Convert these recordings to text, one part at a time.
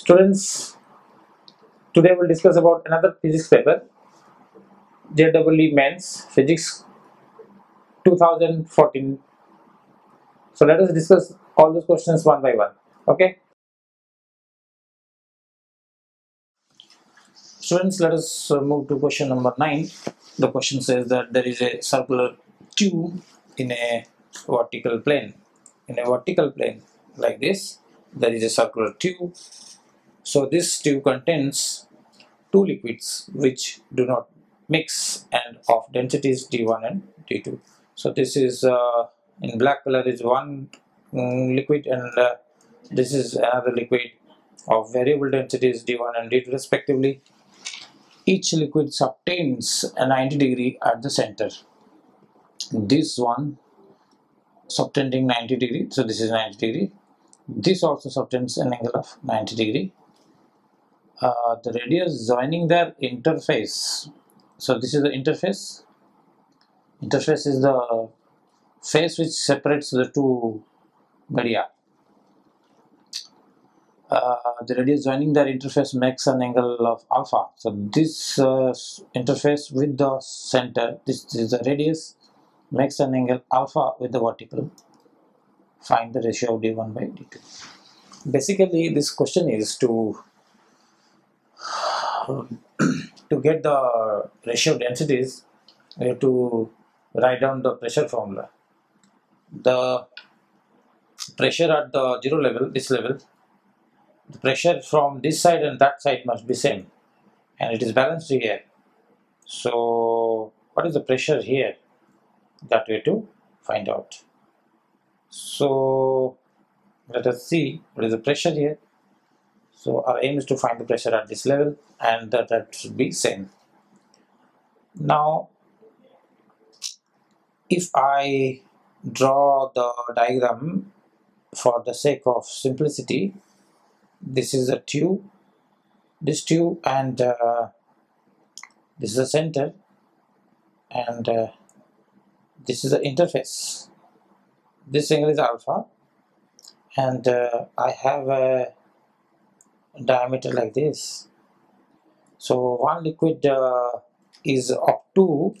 Students, today we'll discuss about another physics paper, JEE Mains Physics 2014. So let us discuss all those questions one by one. Okay. Students, let us uh, move to question number 9. The question says that there is a circular tube in a vertical plane. In a vertical plane like this, there is a circular tube. So this tube contains two liquids which do not mix and of densities d1 and d2. So this is uh, in black color is one mm, liquid and uh, this is another liquid of variable densities d1 and d2 respectively. Each liquid subtends a 90 degree at the center. This one subtending 90 degree so this is 90 degree. This also subtends an angle of 90 degree uh, the radius joining their interface so this is the interface interface is the face which separates the two media uh, the radius joining their interface makes an angle of alpha. So this uh, interface with the center, this, this is the radius, makes an angle alpha with the vertical. Find the ratio of d1 by d2. Basically, this question is to to get the ratio densities, we have to write down the pressure formula. The pressure at the zero level, this level, the pressure from this side and that side must be same. And it is balanced here. So what is the pressure here? That way to find out. So let us see what is the pressure here so our aim is to find the pressure at this level and that, that should be same. Now if I draw the diagram for the sake of simplicity this is a tube. This tube and uh, this is the center and uh, this is the interface. This angle is alpha and uh, I have a diameter like this. So one liquid uh, is up to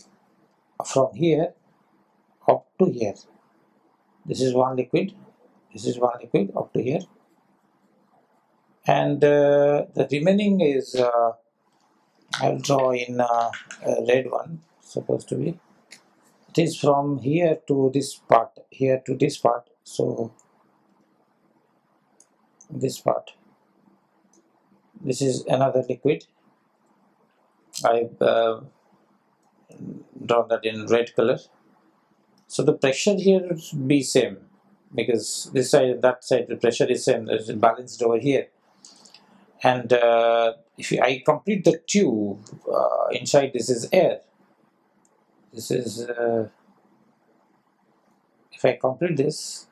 from here up to here. This is one liquid. This is one liquid up to here. And uh, the remaining is uh, I'll draw in uh, a red one supposed to be. It is from here to this part here to this part. So this part this is another liquid. I've uh, drawn that in red color. So the pressure here should be same because this side and that side the pressure is same. It's balanced over here. And uh, if I complete the tube uh, inside this is air. This is uh, if I complete this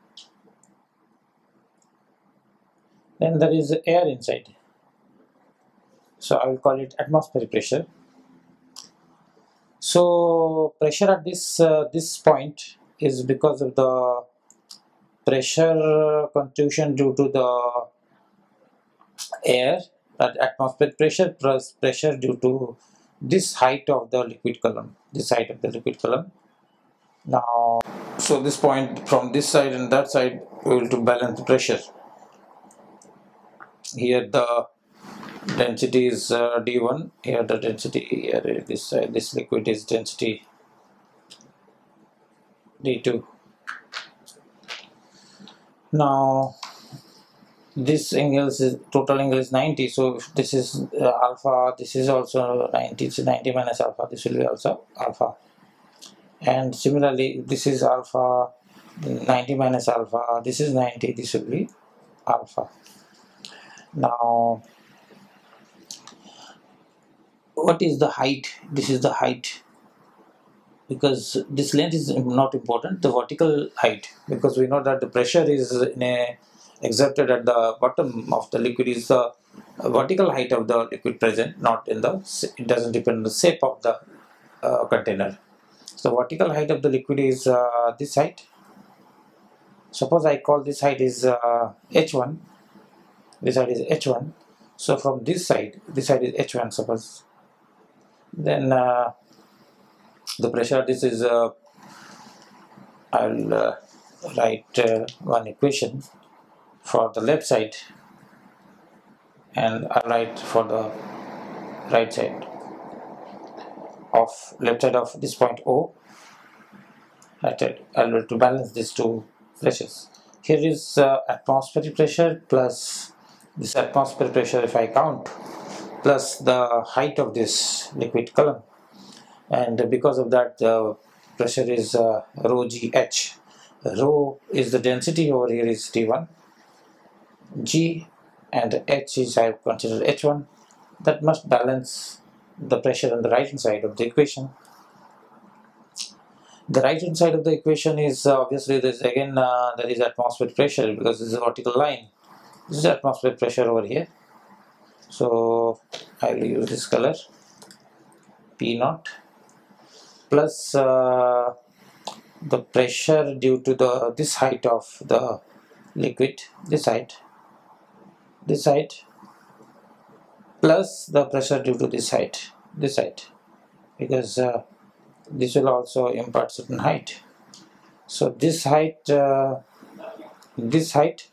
then there is air inside so I will call it atmospheric pressure. So pressure at this uh, this point is because of the pressure contribution due to the air at atmospheric pressure plus pressure due to this height of the liquid column this height of the liquid column. Now so this point from this side and that side we will to balance the pressure. Here the density is uh, d1 here the density here this uh, this liquid is density d2 now this angle is total angle is 90 so if this is uh, alpha this is also 90 so 90 minus alpha this will be also alpha. And similarly this is alpha 90 minus alpha this is 90 this will be alpha. Now what is the height? This is the height. Because this length is not important the vertical height. Because we know that the pressure is a exerted at the bottom of the liquid is the vertical height of the liquid present not in the it doesn't depend on the shape of the uh, container. So vertical height of the liquid is uh, this height. Suppose I call this height is uh, h1 this height is h1 so from this side this side is h1 suppose then uh, the pressure this is uh, I'll uh, write uh, one equation for the left side and I'll write for the right side of left side of this point O. Right side I'll to balance these two pressures. Here is uh, atmospheric pressure plus this atmospheric pressure if I count plus the height of this liquid column. And because of that the pressure is uh, rho gh rho is the density over here is d1 g and h is I have considered h1 that must balance the pressure on the right hand side of the equation. The right hand side of the equation is uh, obviously this again uh, there is atmospheric pressure because this is a vertical line. This is atmospheric pressure over here so I will use this color P naught plus uh, the pressure due to the this height of the liquid this height this height plus the pressure due to this height this height because uh, this will also impart certain height. So this height uh, this height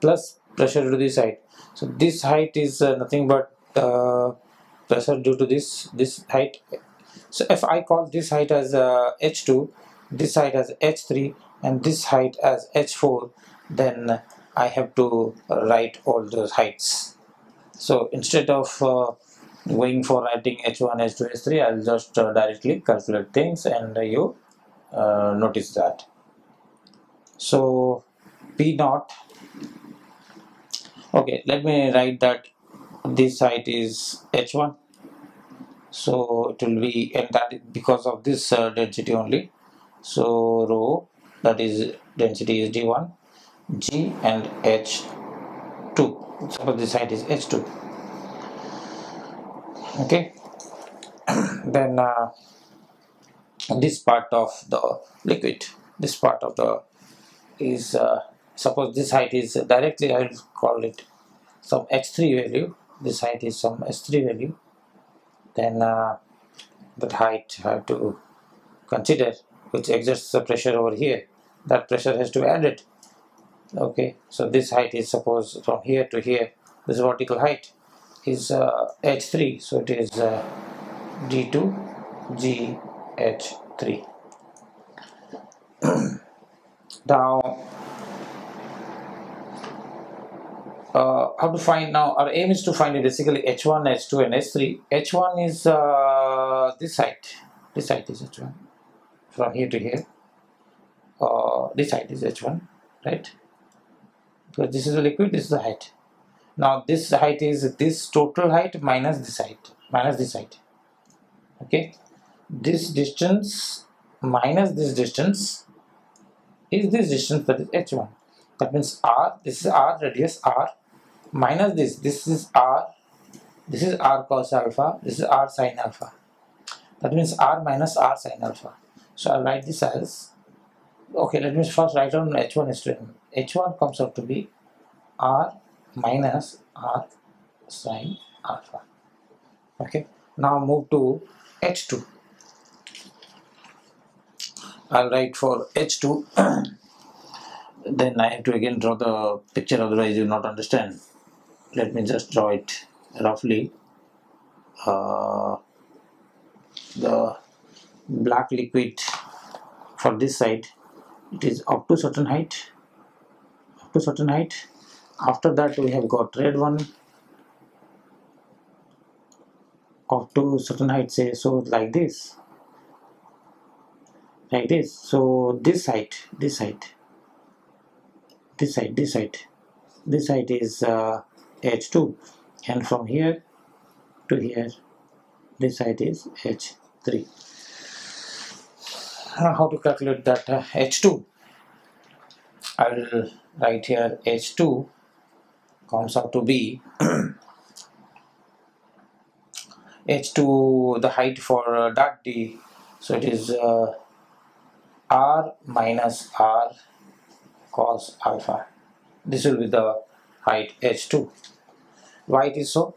plus pressure to this height so this height is uh, nothing but uh, pressure due to this this height. So if I call this height as uh, h2 this height as h3 and this height as h4 then I have to write all those heights. So instead of uh, going for writing h1 h2 h3 I'll just uh, directly calculate things and you uh, notice that. So p naught okay let me write that this height is h1 so it will be and that because of this uh, density only. So rho that is density is d1 g and h2 suppose this height is h2 okay. Then uh, this part of the liquid this part of the is uh, suppose this height is directly I will call it some h3 value. This height is some h3 value. Then uh, that height I have to consider which exerts the pressure over here. That pressure has to be added. Okay so this height is suppose from here to here this vertical height is uh, h3 so it is uh, d2 g h3 now uh, how to find now our aim is to find it basically h1 h2 and h3 h1 is uh, this height this height is h1 from here to here. Uh, this height is h1 right? Because this is a liquid this is the height. Now this height is this total height minus this height minus this height. Okay? This distance minus this distance is this distance that is h1 that means r this is r radius r minus this this is r this is r cos alpha this is r sin alpha. That means r minus r sin alpha. So i'll write this as okay let me first write down h1 is to h1 comes out to be r minus r sin alpha. Okay now move to h2 i'll write for h2 then i have to again draw the picture otherwise you will not understand let me just draw it roughly. Uh, the black liquid for this side it is up to certain height. Up to certain height. After that we have got red one. Up to certain height say so like this. Like this. So this height this height. This height this height. This height is uh, h2 and from here to here this height is h3 how to calculate that uh, h2 I will write here h2 comes out to be h2 the height for uh, dot d. So it is uh, r minus r cos alpha. This will be the height h2 why it is so.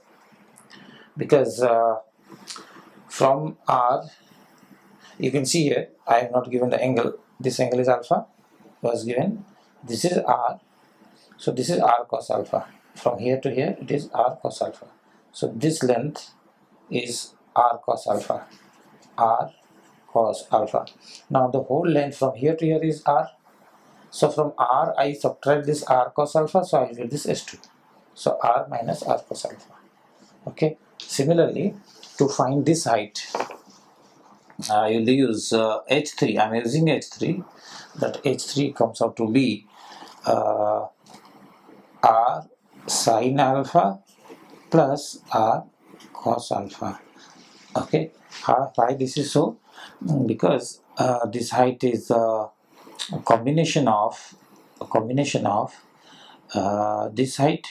Because uh, from r you can see here I have not given the angle. This angle is alpha was given. This is r. So this is r cos alpha. From here to here it is r cos alpha. So this length is r cos alpha. R cos alpha. Now the whole length from here to here is r. So from r I subtract this r cos alpha so I get this s2 so r minus r cos alpha okay. Similarly to find this height uh, you'll use uh, h3 I'm using h3 that h3 comes out to be uh, r sine alpha plus r cos alpha. Okay. How, why this is so? Mm, because uh, this height is uh, a combination of a combination of this height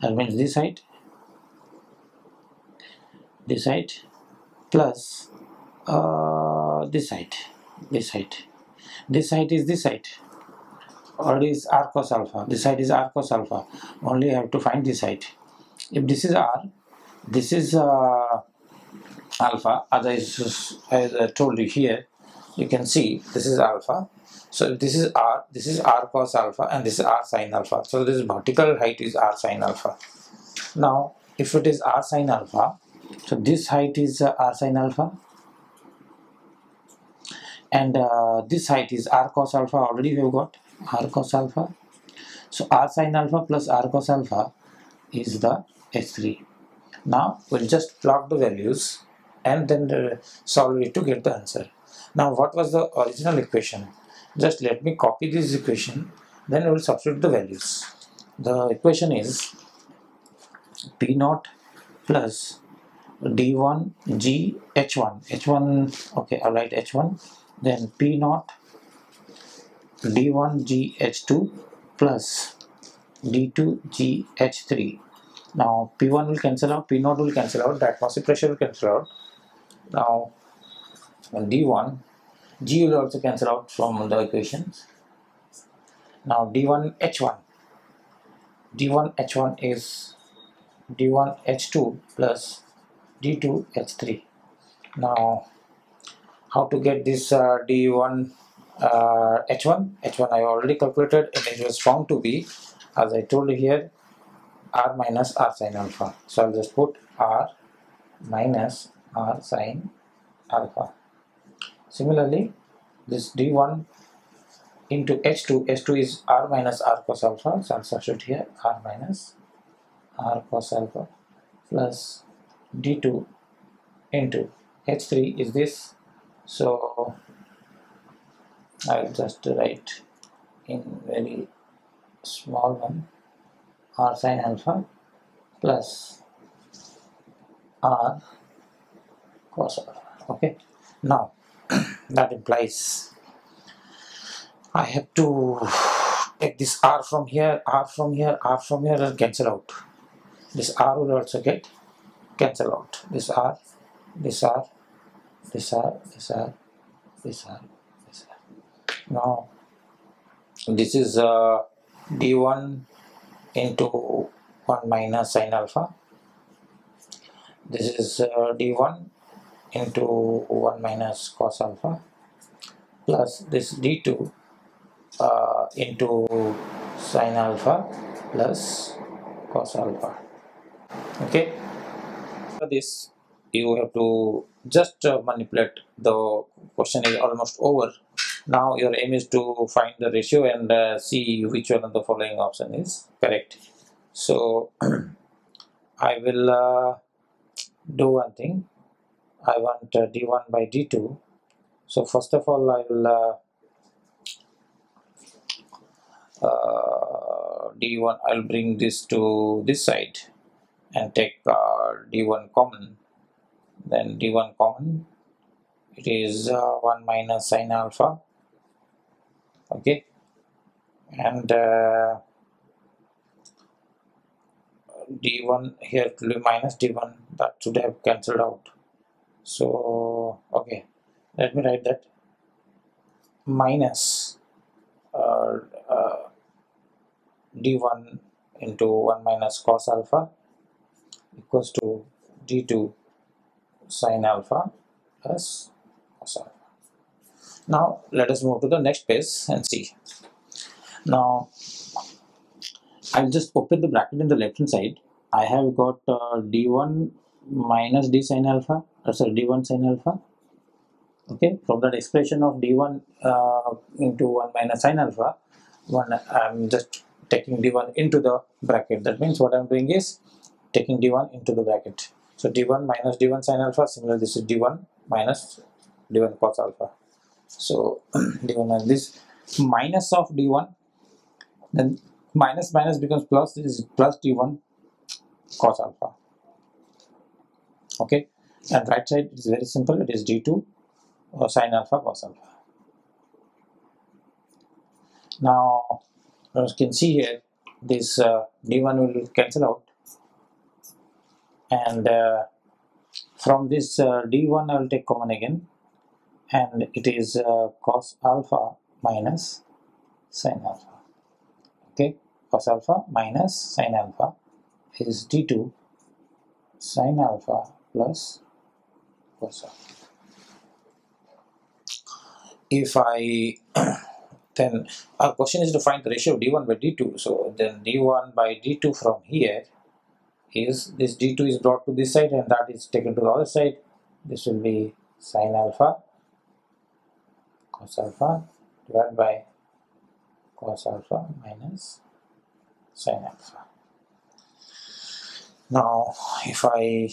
that means this height this height plus uh, this height this height this height is this height or is r cos alpha. This height is r cos alpha. Only have to find this height if this is r this is uh, alpha. As I, as I told you here you can see this is alpha so this is r this is r cos alpha and this is r sine alpha. So this vertical height is r sine alpha. Now if it is r sine alpha so this height is uh, r sine alpha. And uh, this height is r cos alpha already we have got. R cos alpha. So r sine alpha plus r cos alpha is the h3 now we'll just plot the values and then uh, solve it to get the answer. Now what was the original equation just let me copy this equation then we will substitute the values. The equation is p naught plus d1 g h1 h1 okay i'll write h1 then p naught d1 g h2 plus d2 g h3 now p1 will cancel out p naught will cancel out the atmospheric pressure will cancel out. Now d1 g will also cancel out from the equations. Now d1 h1 d1 h1 is d1 h2 plus d2 h3 now how to get this uh, d1 uh, h1 h1 I already calculated and it was found to be as I told you here r minus r sine alpha. So I'll just put r minus r sine alpha similarly this d1 into h2 h2 is r minus r cos alpha. So I'll substitute here r minus r cos alpha plus d2 into h3 is this. So I'll just write in very small one r sine alpha plus r cos alpha. Okay. Now that implies I have to take this r from here r from here r from here and cancel out. This r will also get cancel out. This r this r this r this r this r this r. Now this is uh, d1 into 1 minus sine alpha. This is uh, d1 into 1 minus cos alpha plus this d2 uh, into sine alpha plus cos alpha. Okay? For this you have to just uh, manipulate the question is almost over. Now your aim is to find the ratio and uh, see which one of the following option is correct. So I will uh, do one thing I want uh, d1 by d2 so first of all I will uh, uh, d1 I'll bring this to this side and take uh, d1 common. Then d1 common it is uh, 1 minus sine alpha. Okay? And uh, d1 here to be minus d1 that should have cancelled out so okay let me write that minus uh, uh, d1 into 1 minus cos alpha equals to d2 sin alpha plus cos alpha. Now let us move to the next page and see. Now I'll just open the bracket in the left hand side. I have got uh, d1 minus d sin alpha, uh, sorry d1 sin alpha. Okay, from that expression of d1 uh, into 1 minus sin alpha, one I'm just taking d1 into the bracket. That means what I'm doing is taking d1 into the bracket. So d1 minus d1 sin alpha. Similarly, this is d1 minus d1 cos alpha. So d1 and this minus of d1, then minus minus becomes plus. This is plus d1 cos alpha. Okay, and right side is very simple. It is d2 uh, sin alpha cos alpha. Now, as you can see here, this uh, d1 will cancel out, and uh, from this uh, d1 I will take common again, and it is uh, cos alpha minus sine alpha. Okay, cos alpha minus sine alpha is d2 sine alpha plus. If I then our question is to find the ratio of d1 by d2 so then d1 by d2 from here is this d2 is brought to this side and that is taken to the other side. This will be sine alpha cos alpha divided by cos alpha minus sine alpha. Now if I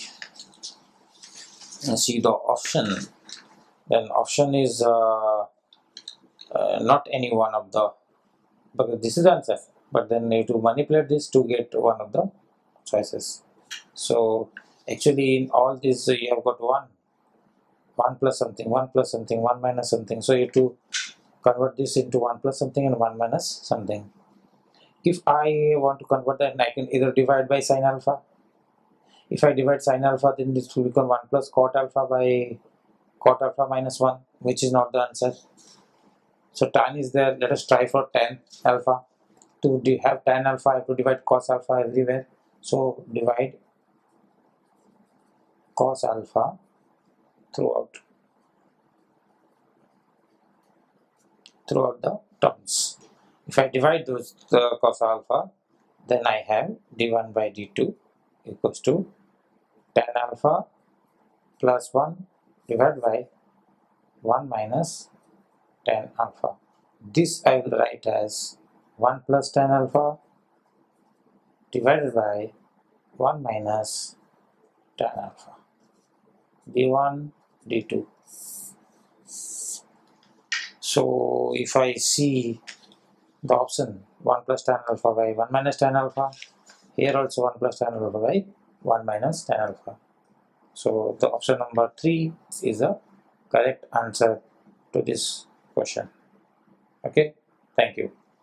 see the option. Then option is uh, uh, not any one of the because this is answer. But then you to manipulate this to get one of the choices. So actually in all this uh, you have got one one plus something one plus something one minus something. So you to convert this into one plus something and one minus something. If I want to convert that I can either divide by sine alpha if I divide sine alpha then this will become 1 plus cot alpha by cot alpha minus 1 which is not the answer so tan is there. Let us try for tan alpha. To have tan alpha, I have to divide cos alpha everywhere. So divide cos alpha throughout throughout the terms. If I divide those the cos alpha, then I have d1 by d2 equals to tan alpha plus 1 divided by 1 minus tan alpha. This I will write as 1 plus tan alpha divided by 1 minus tan alpha d1 d2 so if I see the option 1 plus tan alpha by 1 minus tan alpha here also 1 plus tan alpha by 1 minus tan alpha. So the option number 3 is the correct answer to this question. Okay? Thank you